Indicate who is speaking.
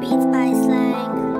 Speaker 1: Beats by Slang.